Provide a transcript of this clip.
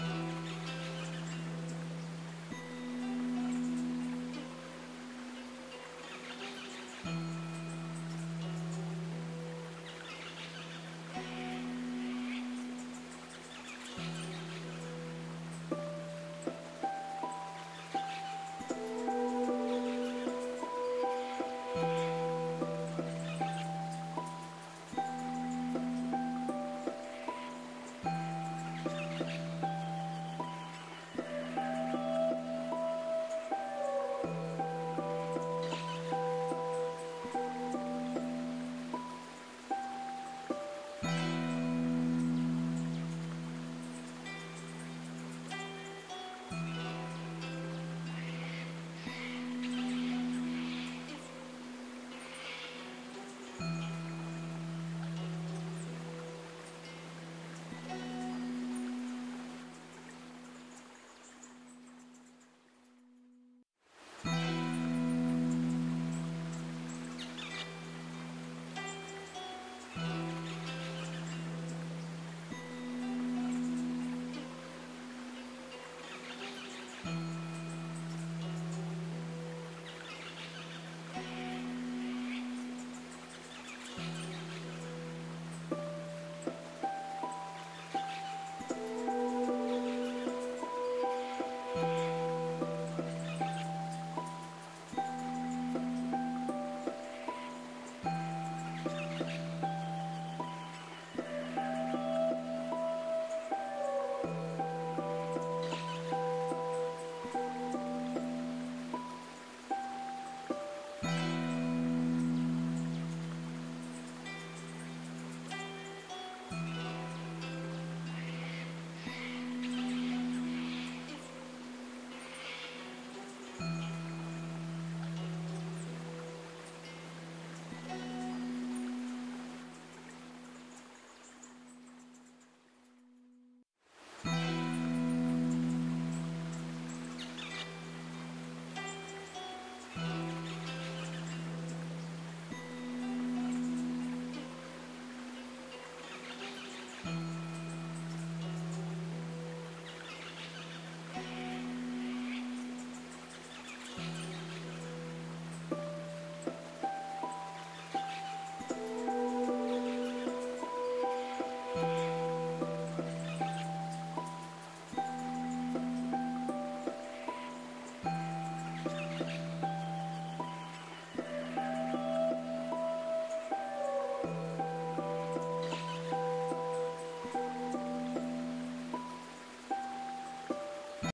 Mm-hmm.